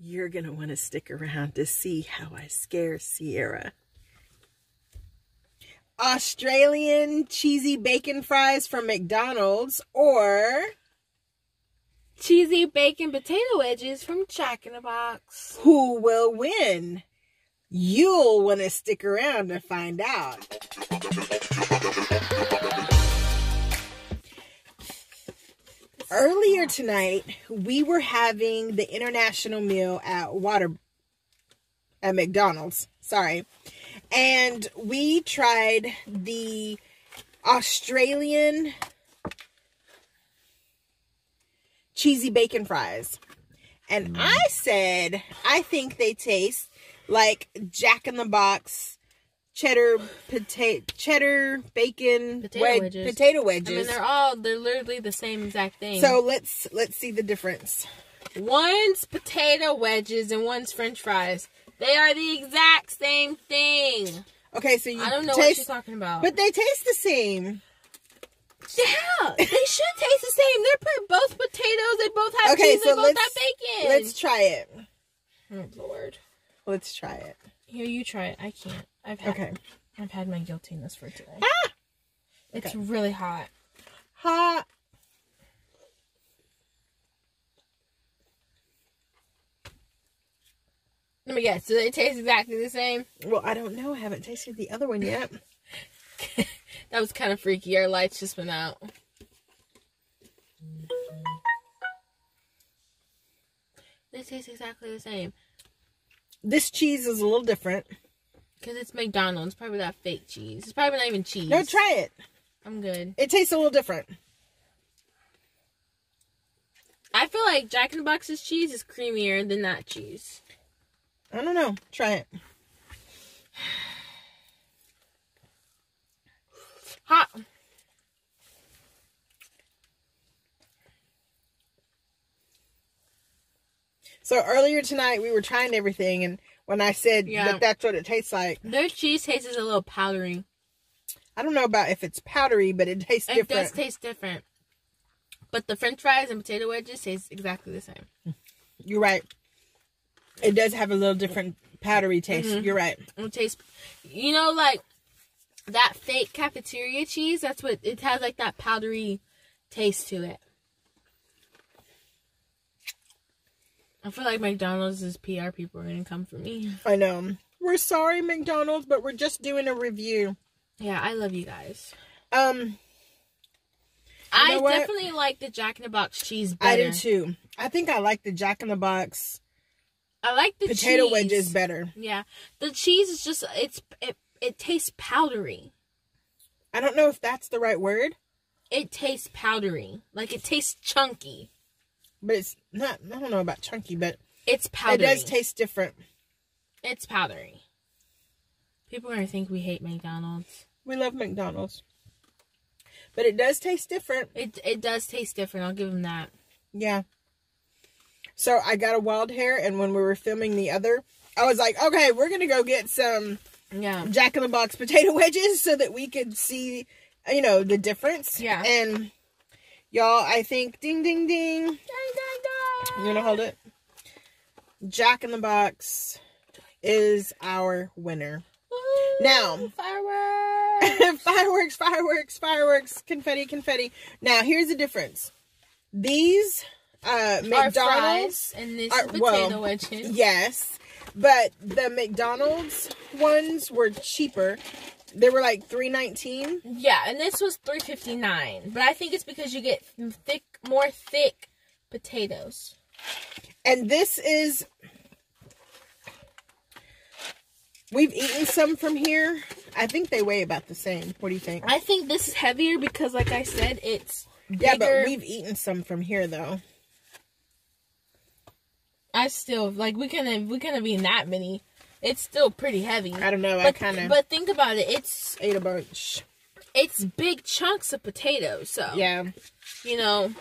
You're going to want to stick around to see how I scare Sierra. Australian cheesy bacon fries from McDonald's or cheesy bacon potato wedges from Jack in the Box. Who will win? You'll want to stick around to find out. Earlier tonight, we were having the international meal at Water at McDonald's. Sorry. And we tried the Australian cheesy bacon fries. And mm. I said, I think they taste like Jack in the Box cheddar potato cheddar bacon potato wed- wedges. Potato wedges. I mean, they're all they're literally the same exact thing. So let's let's see the difference. One's potato wedges and one's French fries. They are the exact same thing. Okay, so you I don't know taste, what you're talking about. But they taste the same. Yeah, they should taste the same. They're both potatoes. They both have okay, cheese. So they both have bacon. Let's try it. Oh Lord. Let's try it. Here, you try it. I can't. I've had. Okay. I've had my guiltiness for today. Ah! It's okay. really hot. Hot. Let me guess. Do they taste exactly the same? Well, I don't know. I haven't tasted the other one yet. that was kind of freaky. Our lights just went out. They taste exactly the same. This cheese is a little different. Because it's McDonald's. Probably that fake cheese. It's probably not even cheese. No, try it. I'm good. It tastes a little different. I feel like Jack in the Box's cheese is creamier than that cheese. I don't know. Try it. Hot. So earlier tonight we were trying everything, and when I said yeah. that that's what it tastes like, their cheese tastes a little powdery. I don't know about if it's powdery, but it tastes it different. It does taste different. But the French fries and potato wedges taste exactly the same. You're right. It does have a little different powdery taste. Mm-hmm. You're right. It tastes, you know, like that fake cafeteria cheese. That's what it has, like that powdery taste to it. I feel like McDonald's' is PR people are gonna come for me. I know. We're sorry, McDonald's, but we're just doing a review. Yeah, I love you guys. Um, I definitely like the Jack in the Box cheese better. I do too. I think I like the Jack in the Box. I like the potato cheese. wedges better. Yeah, the cheese is just it's it it tastes powdery. I don't know if that's the right word. It tastes powdery, like it tastes chunky. But it's not. I don't know about chunky, but it's powdery. It does taste different. It's powdery. People are gonna think we hate McDonald's. We love McDonald's, but it does taste different. It it does taste different. I'll give them that. Yeah. So I got a wild hair, and when we were filming the other, I was like, okay, we're gonna go get some yeah Jack in the Box potato wedges so that we could see, you know, the difference. Yeah. And y'all, I think, ding, ding, ding. Ding, ding, ding. You gonna hold it? Jack in the Box is our winner. Woo, now, fireworks, fireworks, fireworks, fireworks, confetti, confetti. Now, here's the difference. These uh, McDonald's and this are, potato well, wedges. Yes, but the McDonald's ones were cheaper. They were like three nineteen. Yeah, and this was three fifty nine. But I think it's because you get thick, more thick potatoes. And this is. We've eaten some from here. I think they weigh about the same. What do you think? I think this is heavier because, like I said, it's bigger. yeah. But we've eaten some from here though. I still like we couldn't we couldn't be in that many. It's still pretty heavy. I don't know. But, I kind of. But think about it. It's ate a bunch. It's big chunks of potatoes. So yeah, you know.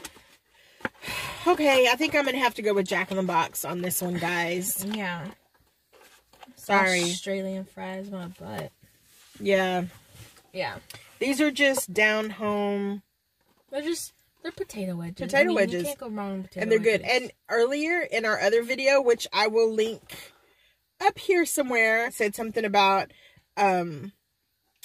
Okay, I think I'm gonna have to go with Jack in the Box on this one, guys. Yeah. Sorry. Australian fries, my butt. Yeah. Yeah. These are just down home. They're just They're potato wedges. Potato I mean, wedges. You can't go wrong with potato and they're good. And earlier in our other video, which I will link up here somewhere, said something about um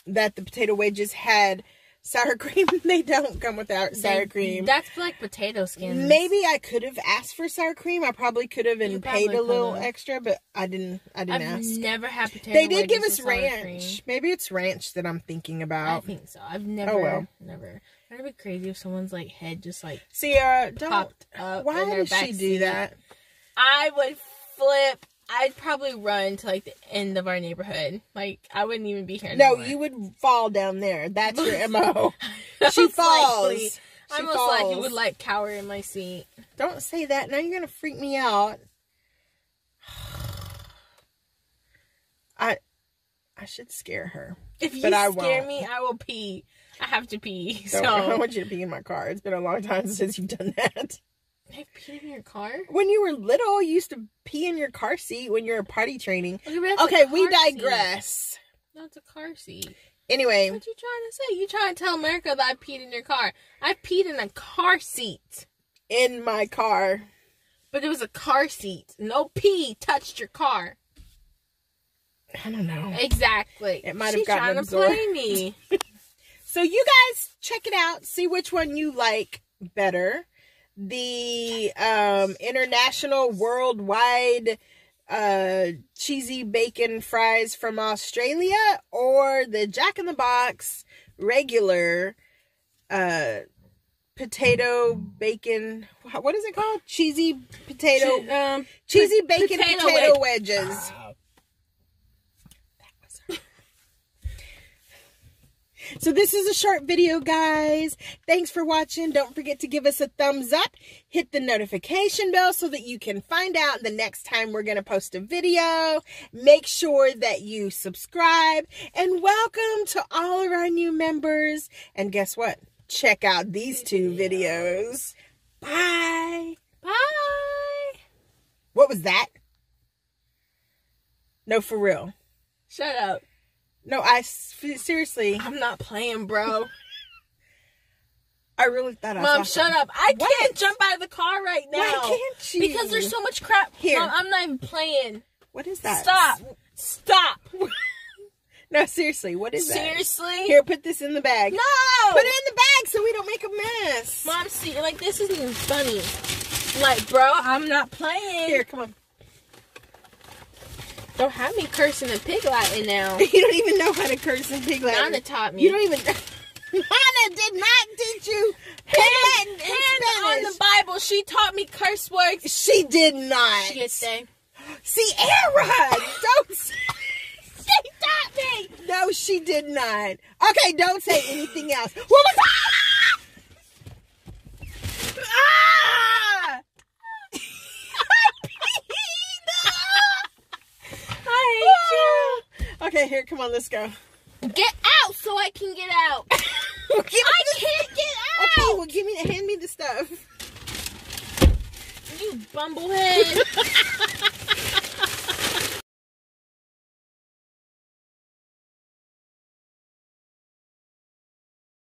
that the potato wedges had sour cream. they don't come without sour They- cream. That's like potato skins. Maybe I could have asked for sour cream. I probably could have and paid a little could've. extra, but I didn't. I didn't I've ask. never had potato. They did give us ranch. cream. Maybe it's ranch that I'm thinking about. I think so. I've never, Oh well. never. I'd be crazy if someone's like head just like Sierra, don't. popped up. Why did she do seat. that? I would flip. I'd probably run to like the end of our neighborhood. Like I wouldn't even be here. No, anymore. you would fall down there. That's your mo. she falls. likely- She I most likely would like cower in my seat. Don't say that. Now you're gonna freak me out. I I should scare her. If you But I scare won't. me, I will pee. I have to pee. So So I want you to pee in my car. It's been a long time since you've done that. I peed in your car. When you were little, you used to pee in your car seat when you were potty training. Okay, but that's a Okay, we digress. That's a car seat. Anyway, What you trying to say? You trying to tell America that I peed in your car? I peed in a car seat, in my car. but it was a car seat. No pee touched your car. I don't know. Exactly. It might have She's gotten trying absorbed. to play me. So you guys check it out. See which one you like better. The um international worldwide uh cheesy bacon fries from Australia or the Jack in the Box regular uh potato bacon what is it called? Cheesy potato um, cheesy bacon potato potato, wedge. wedges. So this is a short video, guys. Thanks for watching. Don't forget to give us a thumbs up. Hit the notification bell so that you can find out the next time we're going to post a video. Make sure that you subscribe. And welcome to all of our new members. And guess what? Check out these two videos. Bye. Bye. What was that? No, for real. Shut up. No, I seriously, I'm not playing, bro. I really thought I Mom, shut up. I What? can't jump out of the car right now. Why can't you? Because there's so much crap. Here. Mom, I'm not even playing. What is that? Stop. Stop. No, seriously, what is that? Seriously? Here, put this in the bag. No. Put it in the bag so we don't make a mess. Mom, see, like this isn't even funny. Like, bro, I'm not playing. Here, come on. Don't have me cursing and pig Latin now. You don't even know how to curse in pig Latin. Nana taught me. You don't even. Nana did not teach you pig Latin hand, in hand on the Bible. She taught me curse words. She did not. She could say. Sierra, don't. say- She taught me. No, she did not. Okay, don't say anything else. What was Ah! Okay, here, come on, let's go. Get out so I can get out. I the- can't get out. Okay, well, give me hand me the stuff. You bumblehead.